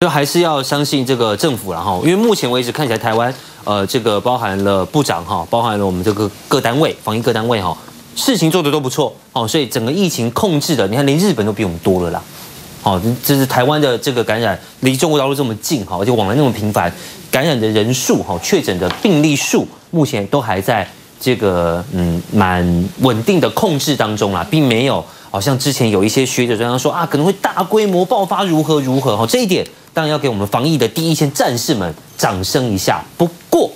就还是要相信这个政府了哈，因为目前为止看起来台湾呃这个包含了部长哈，包含了我们这个各单位防疫各单位哈，事情做的都不错哦，所以整个疫情控制的，你看连日本都比我们多了啦。哦，这是台湾的这个感染离中国大陆这么近哈，而且往来那么频繁，感染的人数哈，确诊的病例数目前都还在这个嗯蛮稳定的控制当中啦，并没有好像之前有一些学者专家说啊可能会大规模爆发如何如何哈，这一点当然要给我们防疫的第一线战士们掌声一下。不过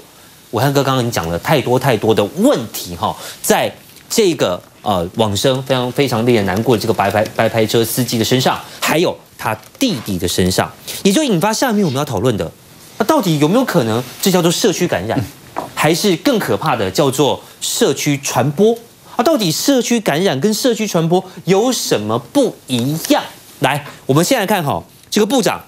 伟汉哥刚刚已经讲了太多太多的问题哈，在这个。呃，往生非常非常令人难过的这个白牌白牌车司机的身上，还有他弟弟的身上，也就引发下面我们要讨论的，那到底有没有可能这叫做社区感染，还是更可怕的叫做社区传播？啊，到底社区感染跟社区传播有什么不一样？来，我们先来看哈，这个部长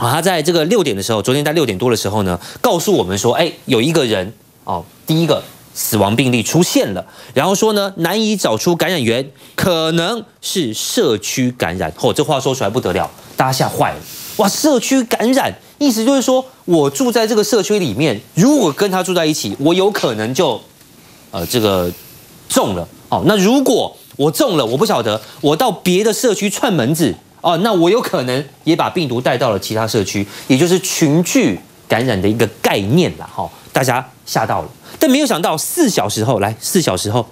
啊，他在这个六点的时候，昨天在六点多的时候呢，告诉我们说，哎，有一个人哦，第一个。死亡病例出现了，然后说呢，难以找出感染源，可能是社区感染。嚯，这话说出来不得了，大家吓坏了。哇，社区感染，意思就是说我住在这个社区里面，如果跟他住在一起，我有可能就，呃，这个中了。哦，那如果我中了，我不晓得，我到别的社区串门子，哦，那我有可能也把病毒带到了其他社区，也就是群聚感染的一个概念了。哈，大家吓到了。但没有想到，四小时后来，四小时后，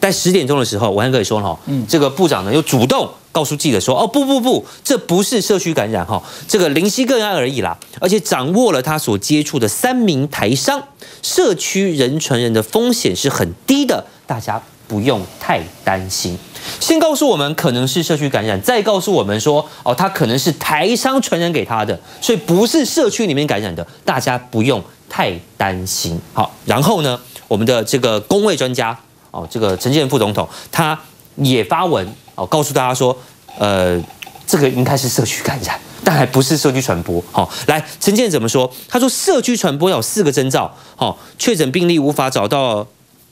在十点钟的时候，我还可以说哈，嗯，这个部长呢又主动告诉记者说，哦不不不，这不是社区感染哈，这个零星个案而已啦，而且掌握了他所接触的三名台商，社区人传人的风险是很低的，大家不用太担心。先告诉我们可能是社区感染，再告诉我们说，哦，他可能是台商传染给他的，所以不是社区里面感染的，大家不用。太担心，好，然后呢，我们的这个工位专家哦，这个陈建副总统，他也发文哦，告诉大家说，呃，这个应该是社区感染，但还不是社区传播。好，来，陈建怎么说？他说，社区传播有四个征兆，好，确诊病例无法找到。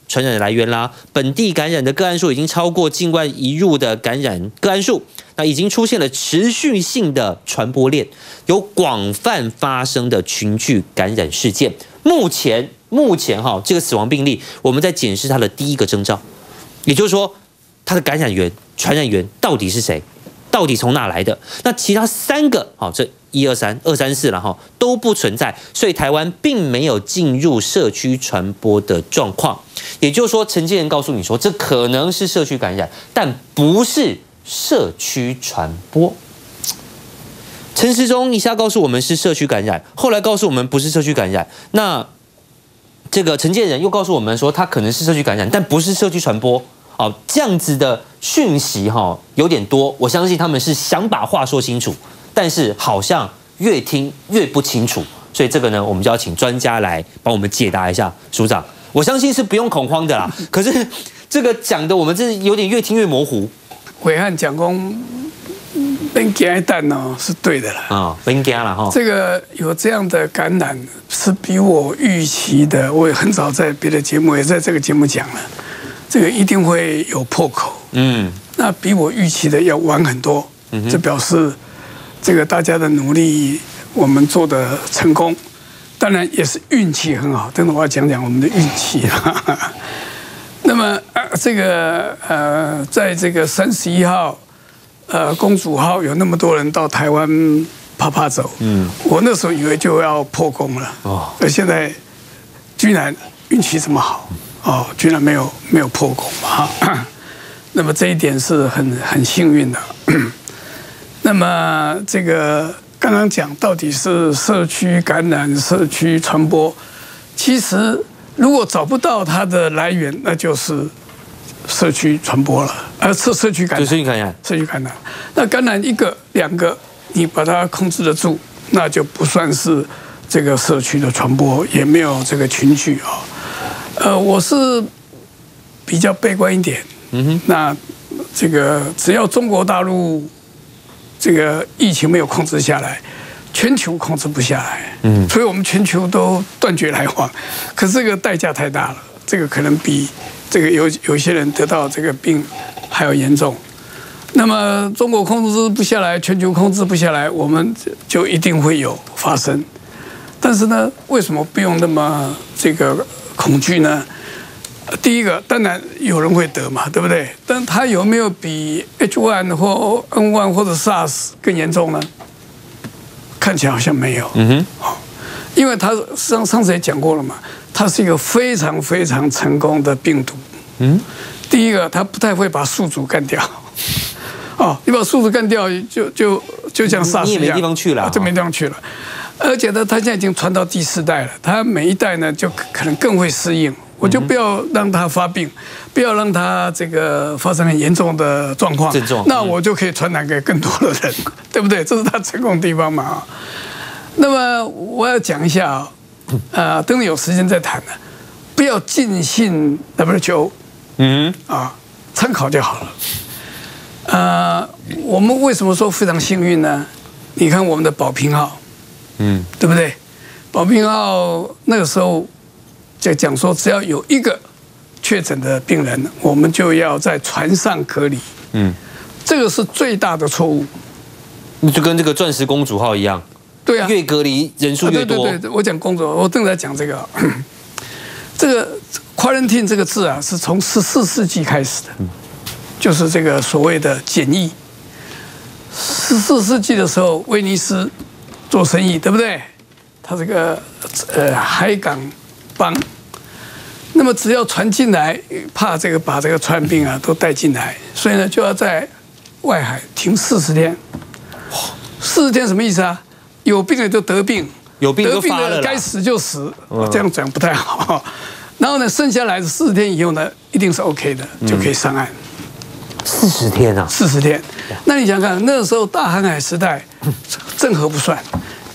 传染的来源啦，本地感染的个案数已经超过境外移入的感染个案数，那已经出现了持续性的传播链，有广泛发生的群聚感染事件。目前，目前哈，这个死亡病例，我们在检视它的第一个征兆，也就是说，它的感染源、传染源到底是谁？到底从哪来的？那其他三个，好，这一二三二三四，然后都不存在，所以台湾并没有进入社区传播的状况。也就是说，陈建仁告诉你说，这可能是社区感染，但不是社区传播。陈时中一下告诉我们是社区感染，后来告诉我们不是社区感染。那这个承建人又告诉我们说，他可能是社区感染，但不是社区传播。哦，这样子的讯息哈有点多，我相信他们是想把话说清楚，但是好像越听越不清楚，所以这个呢，我们就要请专家来帮我们解答一下。署长，我相信是不用恐慌的啦，可是这个讲的我们这有点越听越模糊。伟汉讲公边加蛋哦，是对的啦。啊，边加了哈。这个有这样的感染是比我预期的，我也很早在别的节目也在这个节目讲了。这个一定会有破口，嗯，那比我预期的要晚很多，嗯，这表示这个大家的努力，我们做的成功，当然也是运气很好。等会我要讲讲我们的运气啊。那么这个呃，在这个三十一号，呃，公主号有那么多人到台湾啪啪走，嗯，我那时候以为就要破功了，哦，而现在居然运气这么好。哦，居然没有没有破功哈？那么这一点是很很幸运的。那么这个刚刚讲到底是社区感染、社区传播，其实如果找不到它的来源，那就是社区传播了，而社社区感染。社区感染，社区感染。那感染一个、两个，你把它控制得住，那就不算是这个社区的传播，也没有这个群聚啊。呃，我是比较悲观一点。嗯哼，那这个只要中国大陆这个疫情没有控制下来，全球控制不下来。嗯，所以我们全球都断绝来往。可是这个代价太大了，这个可能比这个有有些人得到这个病还要严重。那么中国控制不下来，全球控制不下来，我们就一定会有发生。但是呢，为什么不用那么这个恐惧呢？第一个，当然有人会得嘛，对不对？但它有没有比 H1 或 N1 或者 SARS 更严重呢？看起来好像没有。嗯哼。好，因为它上上次也讲过了嘛，它是一个非常非常成功的病毒。嗯。第一个，他不太会把宿主干掉。哦，你把宿主干掉，就就就像 SARS 一样，没地方去了，就没地方去了。而且呢，他现在已经传到第四代了，他每一代呢就可能更会适应。我就不要让他发病，不要让他这个发生很严重的状况，那我就可以传染给更多的人，对不对？这是他成功的地方嘛。那么我要讲一下啊，呃，等有时间再谈呢，不要尽信 WHO，嗯，啊，参考就好了。呃，我们为什么说非常幸运呢？你看我们的保平号，嗯，对不对？保平号那个时候。就讲说，只要有一个确诊的病人，我们就要在船上隔离。嗯，这个是最大的错误。就跟这个钻石公主号一样。对啊，越隔离人数越多。对对对，我讲公主，我正在讲这个。这个 quarantine 这个字啊，是从十四世纪开始的，就是这个所谓的检疫。十四世纪的时候，威尼斯做生意，对不对？他这个呃海港。帮，那么只要船进来，怕这个把这个传染病啊都带进来，所以呢就要在外海停四十天。四十天什么意思啊？有病的就得病，有病得病的该死就死，这样讲不太好。然后呢，剩下来的四十天以后呢，一定是 OK 的，就可以上岸。四十天啊？四十天。那你想看那个时候大航海时代，郑和不算。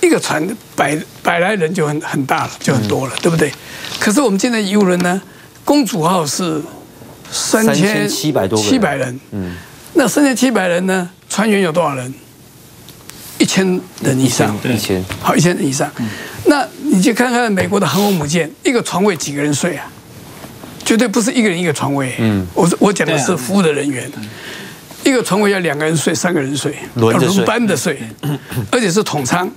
一个船百百来人就很很大了，就很多了，对不对？可是我们现在遗物人呢？公主号是三千七百多七百人，嗯，那三千七百人呢？船员有多少人？一千人以上，一千好一千人以上。那你就看看美国的航空母舰，一个床位几个人睡啊？绝对不是一个人一个床位。嗯，我我讲的是服务的人员，一个床位要两个人睡，三个人睡，轮轮班的睡，而且是统舱。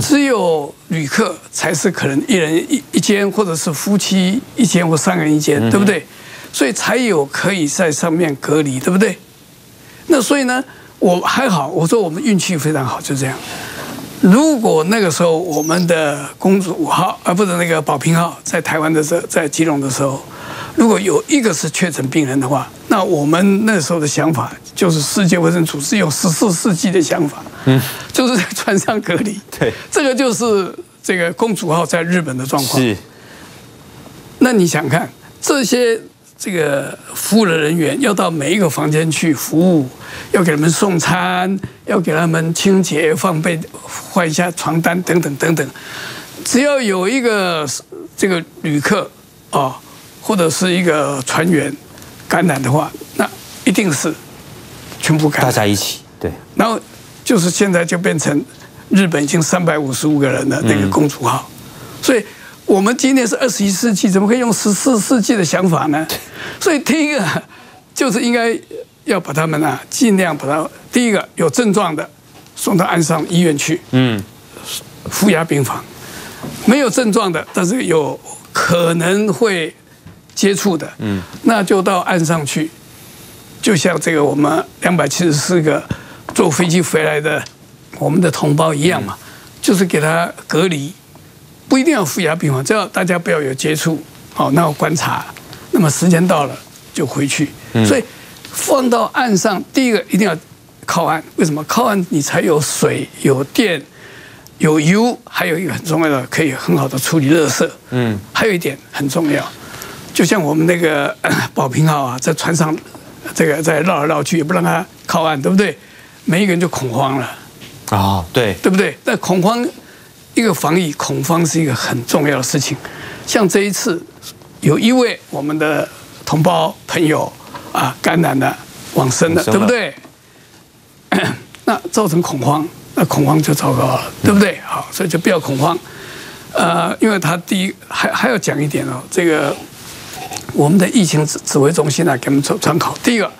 只有旅客才是可能一人一一间，或者是夫妻一间或三个人一间，对不对？所以才有可以在上面隔离，对不对？那所以呢，我还好，我说我们运气非常好，就这样。如果那个时候我们的公主号而，不是那个宝平号在台湾的时候，在基隆的时候。如果有一个是确诊病人的话，那我们那时候的想法就是世界卫生组织有十四世纪的想法，嗯，就是在船上隔离。对，这个就是这个公主号在日本的状况。是。那你想看这些这个服务的人员要到每一个房间去服务，要给他们送餐，要给他们清洁、放被、换一下床单等等等等，只要有一个这个旅客啊。或者是一个船员感染的话，那一定是全部感染。大家一起对。然后就是现在就变成日本已经三百五十五个人的那个公主号，所以我们今年是二十一世纪，怎么可以用十四世纪的想法呢？所以第一个就是应该要把他们啊尽量把他第一个有症状的送到岸上医院去，嗯，负压病房；没有症状的，但是有可能会。接触的，嗯，那就到岸上去，就像这个我们两百七十四个坐飞机回来的我们的同胞一样嘛，就是给他隔离，不一定要负压病房，只要大家不要有接触，好，那我观察，那么时间到了就回去。所以放到岸上，第一个一定要靠岸，为什么？靠岸你才有水、有电、有油，还有一个很重要的，可以很好的处理热色。嗯，还有一点很重要。就像我们那个 保平号啊，在船上，这个在绕来绕去，也不让它靠岸，对不对？每一个人就恐慌了啊，对，对不对？那恐慌，一个防疫恐慌是一个很重要的事情。像这一次，有一位我们的同胞朋友啊感染了，往生了，对不对？那造成恐慌，那恐慌就糟糕了，对不对？好，所以就不要恐慌。呃，因为他第一还还要讲一点哦，这个。我们的疫情指指挥中心呢，给我们做参考。第一个，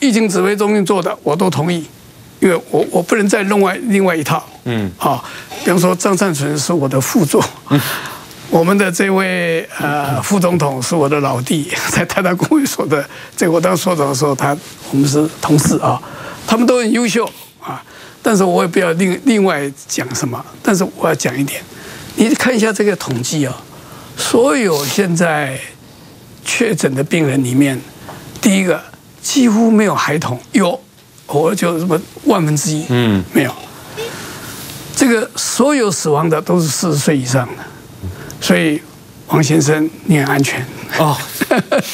疫情指挥中心做的，我都同意，因为我我不能再另外另外一套。嗯，好，比方说张善存是我的副座，我们的这位呃副总统是我的老弟，在台大公会所的，这我当所长的时候，他我们是同事啊，他们都很优秀啊，但是我也不要另另外讲什么，但是我要讲一点，你看一下这个统计啊，所有现在确诊的病人里面，第一个几乎没有孩童，有，我就什么万分之一，嗯，没有。这个所有死亡的都是四十岁以上的，所以王先生你很安全哦，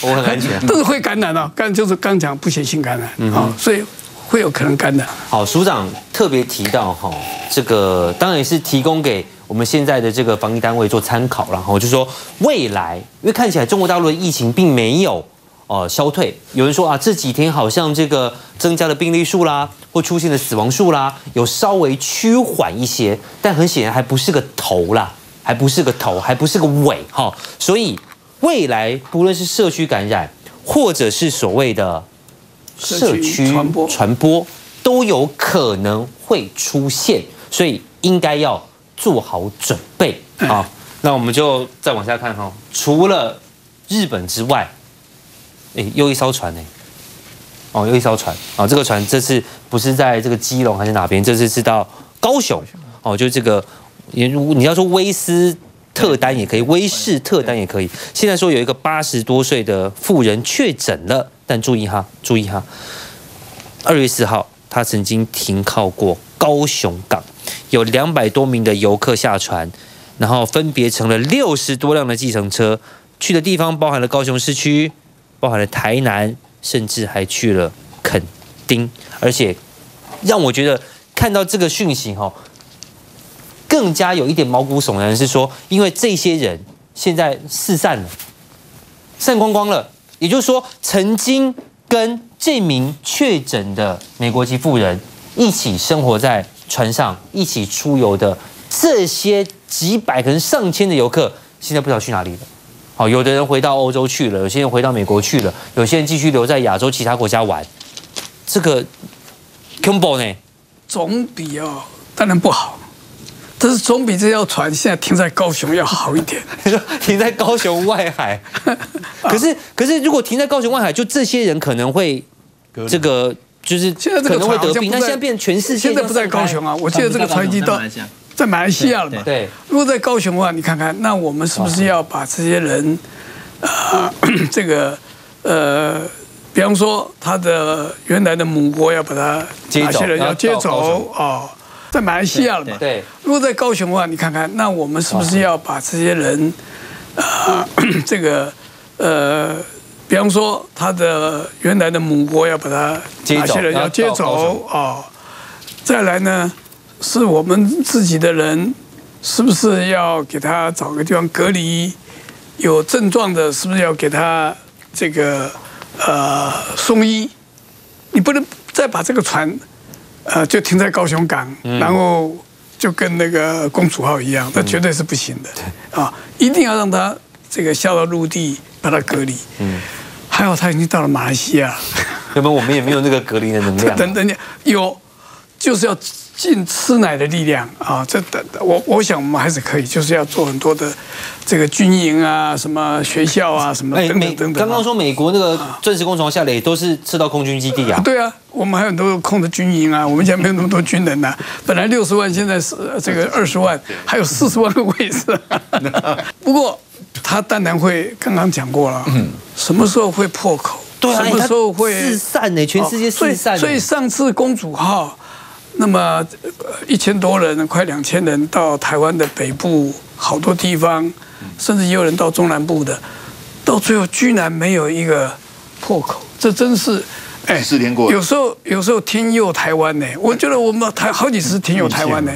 我很安全，都是会感染的，刚就是刚讲不血性感染啊，所以会有可能感染。好，署长特别提到哈，这个当然也是提供给我们现在的这个防疫单位做参考了哈，就是说未来，因为看起来中国大陆的疫情并没有。哦，消退。有人说啊，这几天好像这个增加的病例数啦，或出现的死亡数啦，有稍微趋缓一些，但很显然还不是个头啦，还不是个头，还不是个尾哈。所以未来不论是社区感染，或者是所谓的社区传播，传播都有可能会出现，所以应该要做好准备啊。那我们就再往下看哈，除了日本之外。哎，又一艘船呢！哦，又一艘船啊！这个船这次不是在这个基隆还是哪边？这次是到高雄哦，就这个，你你要说威斯特丹也可以，威士特丹也可以。现在说有一个八十多岁的妇人确诊了，但注意哈，注意哈，二月四号他曾经停靠过高雄港，有两百多名的游客下船，然后分别乘了六十多辆的计程车，去的地方包含了高雄市区。包含了台南，甚至还去了垦丁，而且让我觉得看到这个讯息哈，更加有一点毛骨悚然是说，因为这些人现在四散了，散光光了，也就是说，曾经跟这名确诊的美国籍妇人一起生活在船上、一起出游的这些几百可能上千的游客，现在不知道去哪里了。好，有的人回到欧洲去了，有些人回到美国去了，有些人继续留在亚洲其他国家玩。这个 combo 呢，总比哦，当然不好，但是总比这条船现在停在高雄要好一点。你 说停在高雄外海，可是可是如果停在高雄外海，就这些人可能会这个就是现在可能会得病。那现在变全世界，现在不在高雄啊？我记得这个船已经到。在马来西亚了嘛？对。如果在高雄的话，你看看，那我们是不是要把这些人，呃，这个，呃，比方说他的原来的母国要把他哪些人要接走啊？在马来西亚了嘛？对。如果在高雄的话，你看看，那我们是不是要把这些人，呃，这个，呃，比方说他的原来的母国要把他哪些人要接走啊？再来呢？是我们自己的人，是不是要给他找个地方隔离？有症状的，是不是要给他这个呃送医？你不能再把这个船呃就停在高雄港，然后就跟那个公主号一样，那绝对是不行的啊！一定要让他这个下到陆地，把他隔离。嗯，还好他已经到了马来西亚，要不然我们也没有那个隔离的能量。等等，有就是要。尽吃奶的力量啊！这等我我想我们还是可以，就是要做很多的这个军营啊，什么学校啊，什么等等等等。刚刚说美国那个钻石工程下来都是撤到空军基地啊。对啊，我们还有很多空的军营啊，我们现在没有那么多军人呐。本来六十万，现在是这个二十万，还有四十万个位置。不过他当然会刚刚讲过了，什么时候会破口？对啊，什么时候会四散呢？全世界四散。所以上次公主号。那么一千多人，快两千人到台湾的北部好多地方，甚至也有人到中南部的，到最后居然没有一个破口，这真是哎，四天过，有时候有时候天佑台湾呢，我觉得我们台好几次天佑台湾呢。